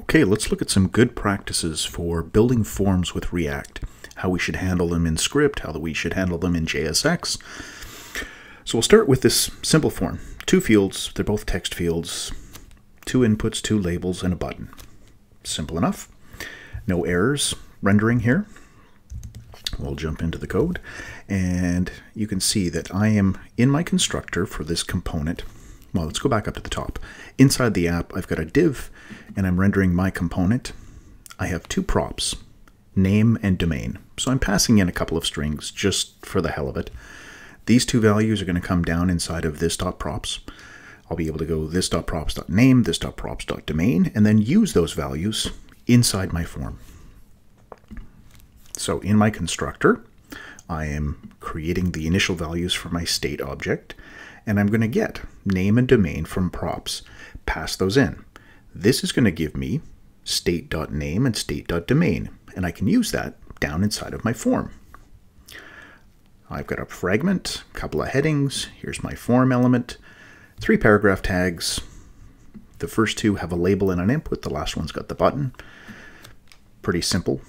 Okay, let's look at some good practices for building forms with React. How we should handle them in script, how we should handle them in JSX. So we'll start with this simple form. Two fields, they're both text fields, two inputs, two labels, and a button. Simple enough. No errors rendering here. We'll jump into the code, and you can see that I am in my constructor for this component well, let's go back up to the top. Inside the app, I've got a div, and I'm rendering my component. I have two props, name and domain. So I'm passing in a couple of strings just for the hell of it. These two values are going to come down inside of this.props. I'll be able to go this.props.name, this.props.domain, and then use those values inside my form. So in my constructor, I am creating the initial values for my state object, and I'm going to get name and domain from props, pass those in. This is going to give me state.name and state.domain, and I can use that down inside of my form. I've got a fragment, a couple of headings, here's my form element, three paragraph tags. The first two have a label and an input, the last one's got the button. Pretty simple.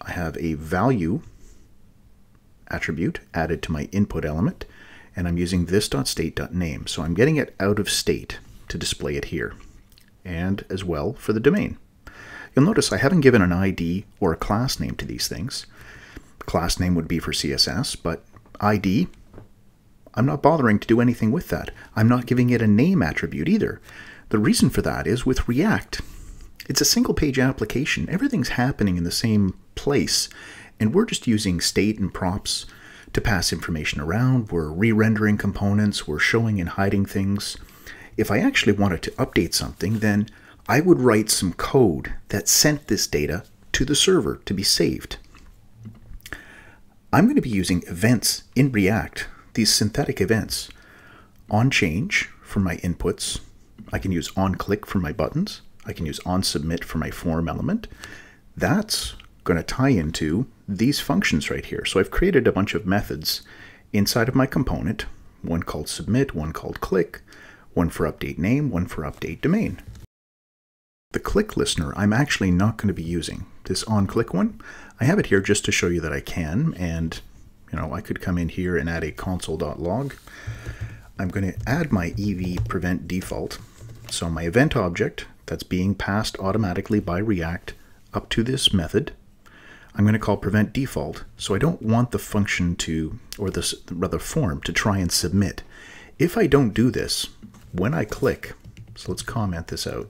I have a value attribute added to my input element, and I'm using this.state.name. So I'm getting it out of state to display it here, and as well for the domain. You'll notice I haven't given an ID or a class name to these things. Class name would be for CSS, but ID, I'm not bothering to do anything with that. I'm not giving it a name attribute either. The reason for that is with React, it's a single page application. Everything's happening in the same place, and we're just using state and props to pass information around, we're re-rendering components, we're showing and hiding things. If I actually wanted to update something, then I would write some code that sent this data to the server to be saved. I'm going to be using events in React, these synthetic events. On change for my inputs, I can use on click for my buttons, I can use on submit for my form element. That's going to tie into these functions right here. So I've created a bunch of methods inside of my component, one called submit, one called click, one for update name, one for update domain. The click listener I'm actually not going to be using. This on click one, I have it here just to show you that I can, and you know, I could come in here and add a console.log. I'm going to add my EV prevent default. So my event object that's being passed automatically by React up to this method I'm going to call prevent default. So I don't want the function to, or this rather form, to try and submit. If I don't do this, when I click, so let's comment this out.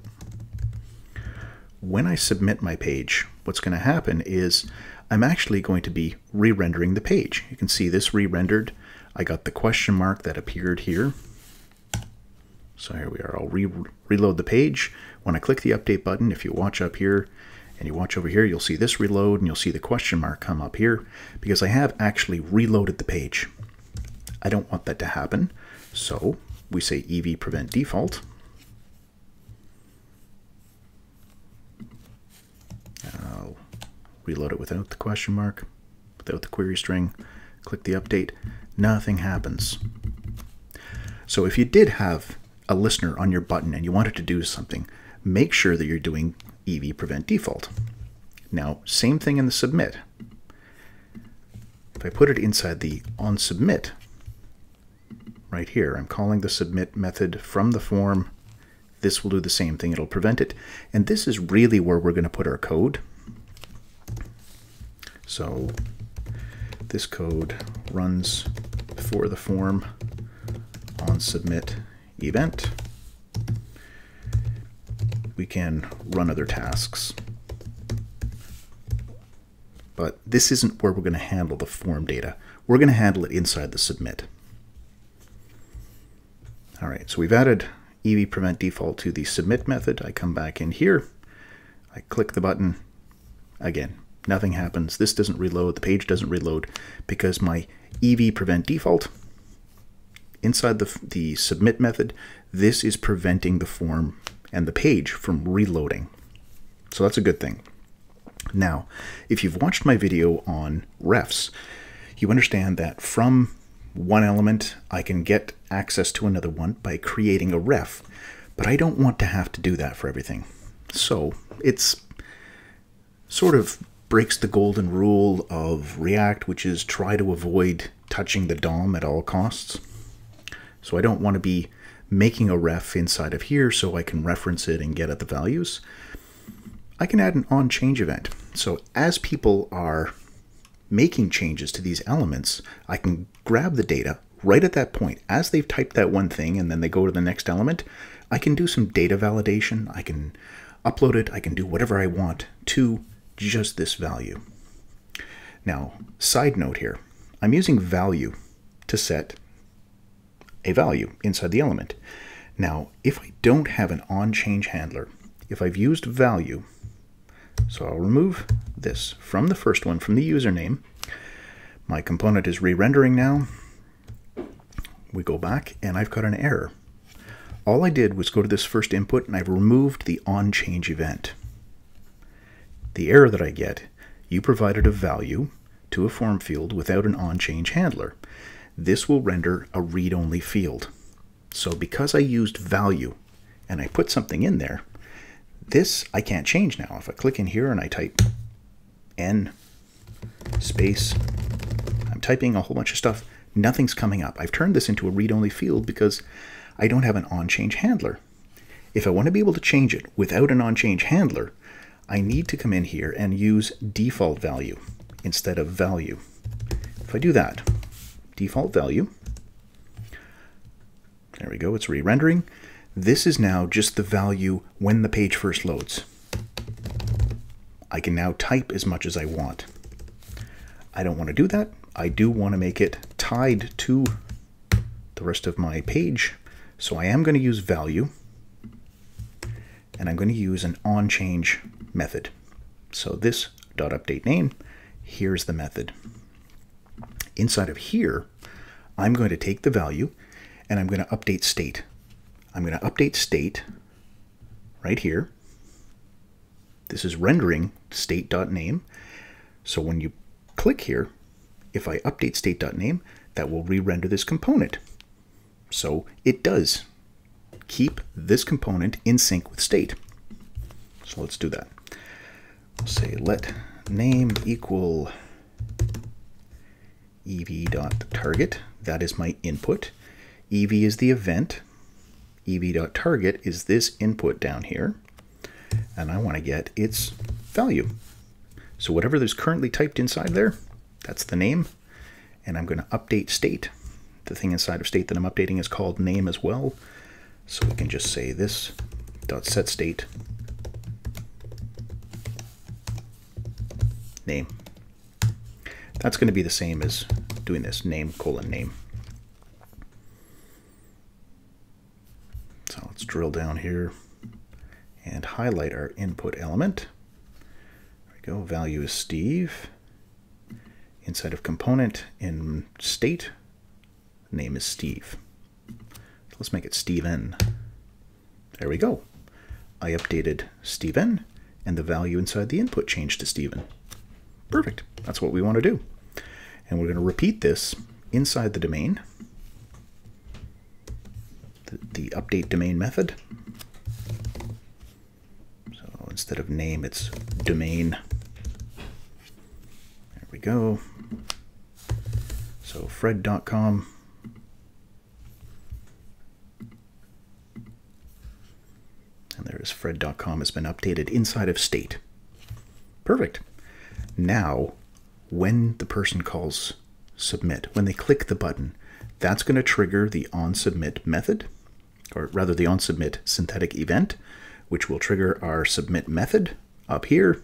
When I submit my page, what's going to happen is I'm actually going to be re-rendering the page. You can see this re-rendered. I got the question mark that appeared here. So here we are. I'll re reload the page. When I click the update button, if you watch up here, and you watch over here, you'll see this reload and you'll see the question mark come up here because I have actually reloaded the page. I don't want that to happen. So we say EV prevent default. I'll reload it without the question mark, without the query string, click the update, nothing happens. So if you did have a listener on your button and you wanted to do something, make sure that you're doing EV prevent default. Now, same thing in the submit. If I put it inside the on submit, right here, I'm calling the submit method from the form. This will do the same thing. It'll prevent it. And this is really where we're going to put our code. So this code runs for the form on submit event we can run other tasks. But this isn't where we're going to handle the form data. We're going to handle it inside the submit. All right, so we've added EV prevent default to the submit method. I come back in here. I click the button. Again, nothing happens. This doesn't reload. The page doesn't reload because my EV prevent default inside the, the submit method, this is preventing the form and the page from reloading. So that's a good thing. Now, if you've watched my video on refs, you understand that from one element, I can get access to another one by creating a ref. But I don't want to have to do that for everything. So it's sort of breaks the golden rule of React, which is try to avoid touching the DOM at all costs. So I don't want to be making a ref inside of here so I can reference it and get at the values. I can add an on change event. So as people are making changes to these elements, I can grab the data right at that point. As they've typed that one thing and then they go to the next element, I can do some data validation. I can upload it. I can do whatever I want to just this value. Now, side note here, I'm using value to set a value inside the element. Now, if I don't have an on-change handler, if I've used value, so I'll remove this from the first one, from the username. My component is re-rendering now. We go back and I've got an error. All I did was go to this first input and I've removed the on-change event. The error that I get, you provided a value to a form field without an on-change handler. This will render a read-only field. So because I used value and I put something in there, this I can't change now. If I click in here and I type n space, I'm typing a whole bunch of stuff, nothing's coming up. I've turned this into a read-only field because I don't have an on-change handler. If I want to be able to change it without an on-change handler, I need to come in here and use default value instead of value. If I do that, default value, there we go, it's re-rendering. This is now just the value when the page first loads. I can now type as much as I want. I don't want to do that. I do want to make it tied to the rest of my page. So I am going to use value and I'm going to use an on-change method. So this dot update name, here's the method. Inside of here, I'm going to take the value and I'm going to update state. I'm going to update state right here. This is rendering state.name. So when you click here, if I update state.name, that will re-render this component. So it does keep this component in sync with state. So let's do that. Say let name equal ev.target. That is my input. ev is the event. ev.target is this input down here. And I want to get its value. So whatever is currently typed inside there, that's the name. And I'm going to update state. The thing inside of state that I'm updating is called name as well. So we can just say this dot set state name. That's going to be the same as doing this name colon name. So let's drill down here and highlight our input element. There we go. Value is Steve. Inside of component in state, name is Steve. Let's make it Steven. There we go. I updated Steven, and the value inside the input changed to Steven. Perfect. That's what we want to do. And we're going to repeat this inside the domain, the, the update domain method. So instead of name, it's domain. There we go. So fred.com. And there is fred.com has been updated inside of state. Perfect. Now, when the person calls submit, when they click the button, that's going to trigger the onSubmit method, or rather the onSubmit synthetic event, which will trigger our submit method up here.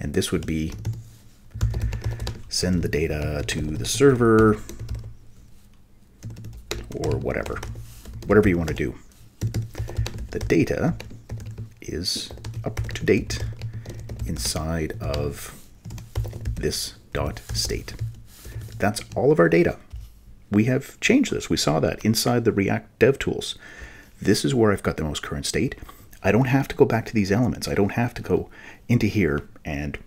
And this would be send the data to the server or whatever, whatever you want to do. The data is up to date inside of this dot state. That's all of our data. We have changed this. We saw that inside the React Dev Tools. This is where I've got the most current state. I don't have to go back to these elements. I don't have to go into here and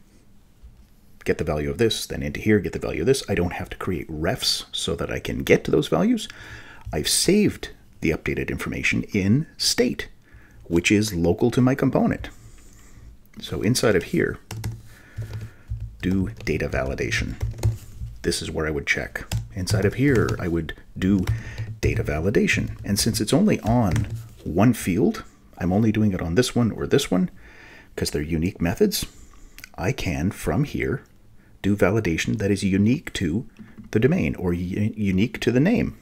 get the value of this, then into here, get the value of this. I don't have to create refs so that I can get to those values. I've saved the updated information in state, which is local to my component. So inside of here, do data validation. This is where I would check. Inside of here, I would do data validation. And since it's only on one field, I'm only doing it on this one or this one because they're unique methods. I can, from here, do validation that is unique to the domain or unique to the name.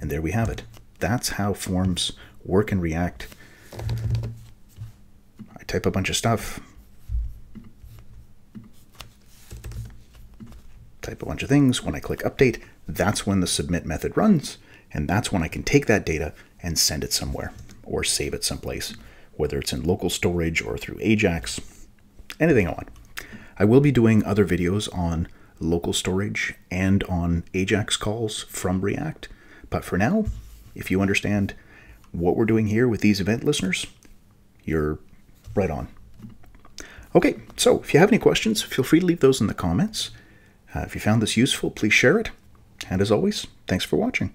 And there we have it. That's how forms work in React. I type a bunch of stuff, type a bunch of things. When I click update, that's when the submit method runs, and that's when I can take that data and send it somewhere or save it someplace, whether it's in local storage or through Ajax, anything I want. I will be doing other videos on local storage and on Ajax calls from React, but for now, if you understand what we're doing here with these event listeners, you're right on. Okay, so if you have any questions, feel free to leave those in the comments. Uh, if you found this useful, please share it. And as always, thanks for watching.